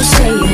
say it.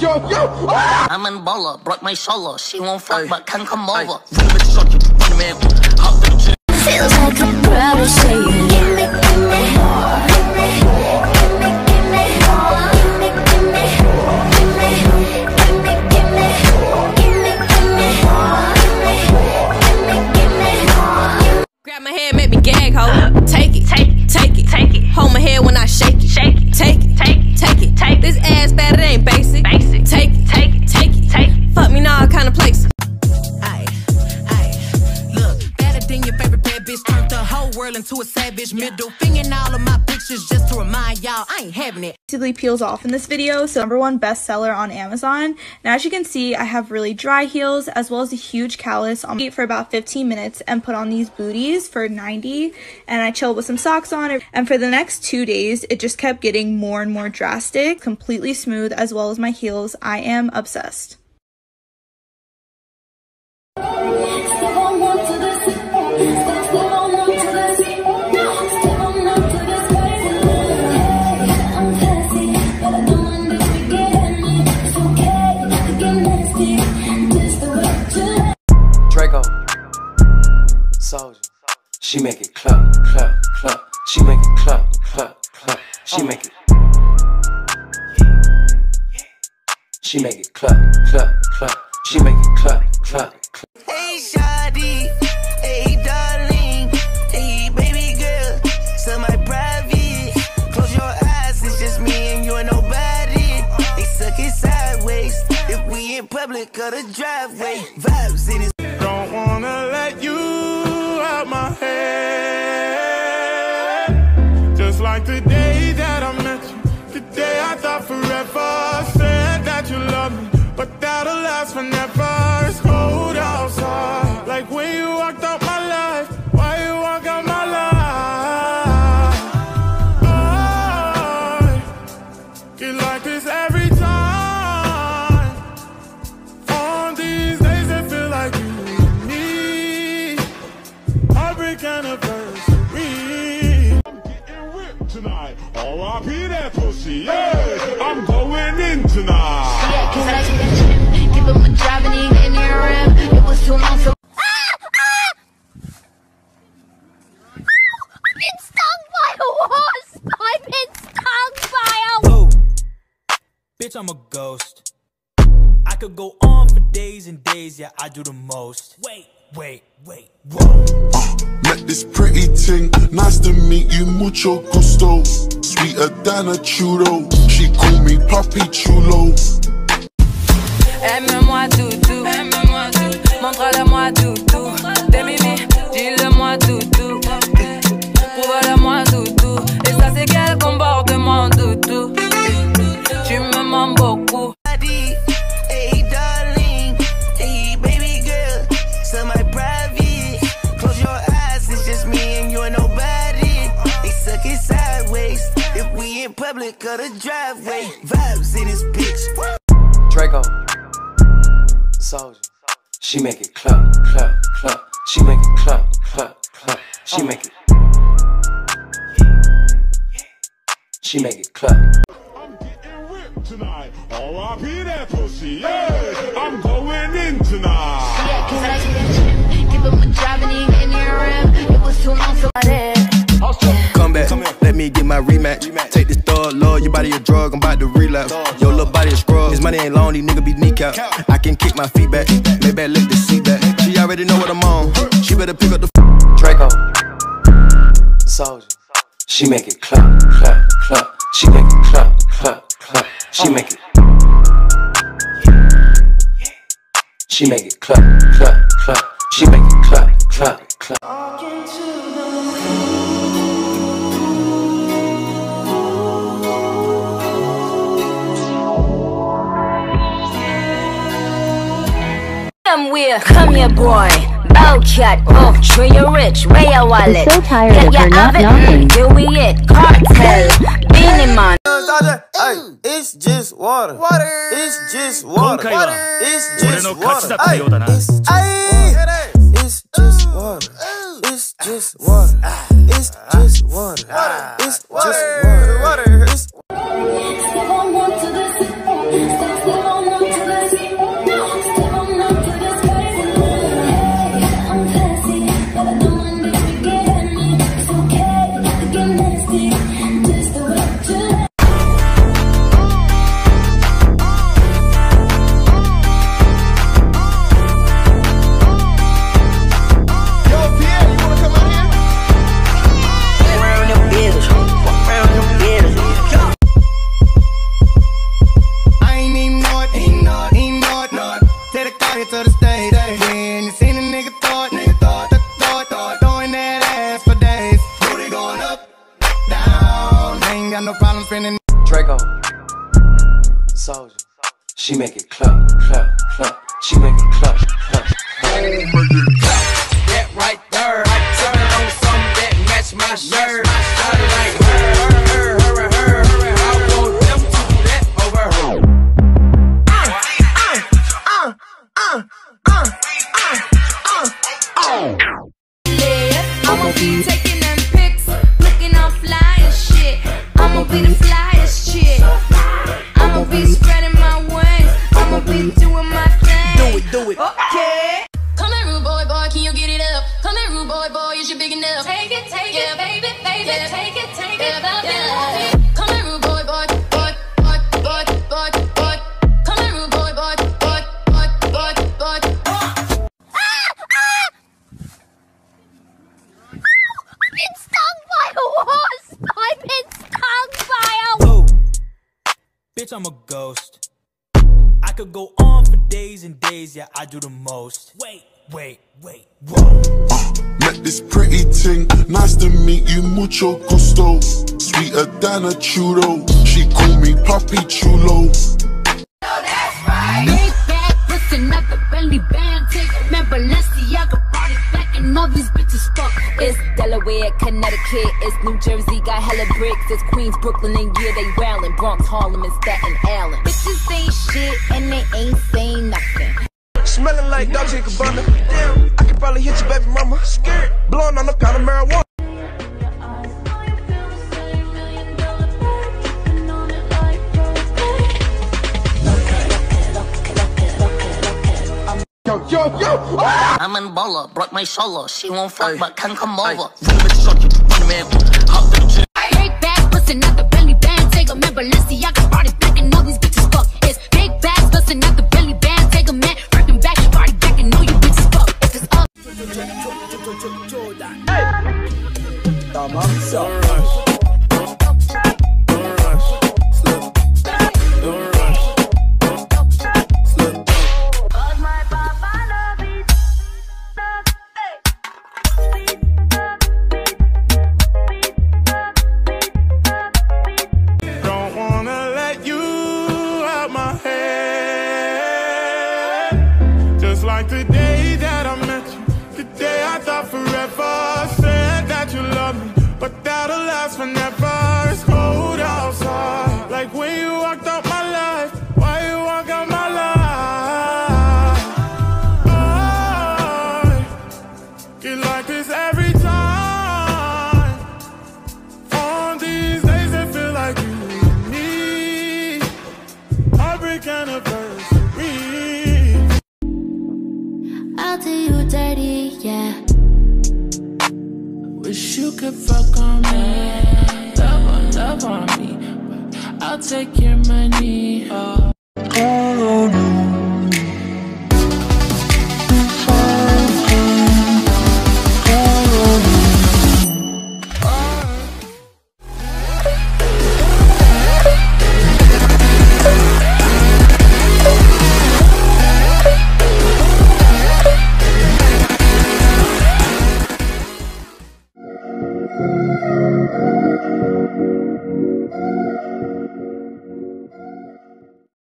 yo, yo. Ah! I'm in baller, broke my shoulder. She won't fuck, Aye. but can come over. Feels like a brother. World into a savage. Middle finger in all of my pictures just to remind y'all I ain't having it. basically peels off in this video. So number one bestseller on amazon. And as you can see i have really dry heels as well as a huge callus on feet for about 15 minutes and put on these booties for 90 and i chilled with some socks on. It, and for the next two days it just kept getting more and more drastic completely smooth as well as my heels. I am obsessed She oh. make it. She make it clap, clap, clap. She make it clap, clap, clap. Hey, Shadi. Hey, darling. Hey, baby girl. So my private. Close your eyes, it's just me and you and nobody. They suck it sideways. If we in public or the driveway. Vibes in his. Don't wanna let you you love me, but that'll last forever. It's cold outside, like when you walked out my life. Why you walk out my life? I get like this every time. On these days that feel like you and me. Heartbreak anniversary. I'm getting ripped tonight. R.I.P. that pussy. Yeah, I'm going in tonight. Bitch, I'm a ghost. I could go on for days and days, yeah, I do the most. Wait, wait, wait, whoa. Uh, Met this pretty ting, nice to meet you, mucho gusto. Sweeter than a churro, she call me Papi Chulo. Aime-moi toutou, we in public or the driveway. Vibes in his pics. Draco, Soldier. She make it clap, clap, clap. She make it clap, clap, clap. She oh. make it. She make it clap. I'm getting ripped tonight. R.I.P. that pussy. Yeah, I'm going in tonight. Cause I see that shit. Give him a drive and he ain't in your rim. It was too long, so. Come back, let me get my rematch. Take this thug, love, your body a drug, I'm about to relapse. Your little body a scrub, this money ain't long, these niggas be kneecap. I can kick my feet back, lay back, let the seat back. She already know what I'm on, she better pick up the Draco, Soldier. She make it clap, clap, clap. She make it clap, clap, clap. She make it. She make it clap, clap, clap. She make it clap, clap, clap. somewhere. Come here, boy. Bellcat, oh, train your rich, Where your wallet. I'm so tired Get of her not knocking. Here we it, Cartel. Beenie Man. It's just water. Water. It's just water. water. It's just water. It's just water. It's just water. It's just water. It's just water. It's just water. It's just water. Got no problem spending. Draco. Soldier. She make it clap, clap, clap. She make it clap, clap, clap. That right there. Turn on something that match my shirt. Do it. Okay. Come here, rude boy, boy, can you get it up? Come here, rude boy, boy, is you big enough? Take it, take it, baby, baby, take it, take it, baby. Come here, rude boy, boy, boy, boy, boy, boy, boy. Come here, rude boy, boy, boy, boy, boy, boy. I've been stung by a wasp. I've been stung by a Bitch, I'm a ghost. I could go on for days and days, yeah, I do the most. Wait, wait, wait, whoa. Uh, Met this pretty ting, nice to meet you, mucho gusto. Sweeter than a churro, she call me Papi Chulo. Big bag, pussy, not the belly band. Take man, Balenciaga brought it back, and all these bitches fuck. It's Delaware, Connecticut, it's New Jersey, got hella bricks. It's Queens, Brooklyn, and yeah, they rallying. Bronx, Harlem, and Staten Island. Bitches ain't shit, and they ain't saying nothing. Smelling like Dolce and Gabbana. Damn, I could probably hit your baby mama. Scared. Blowing on a pound of marijuana. Yo, yo, yo! I'm in baller, broke my shoulder. She won't fuck, but can come over. Real bitch shock you, the man, hop to the gym. Big bag, pussy, not the Don't that Wish you could fuck on me, love on, love on me. But I'll take your money. Oh.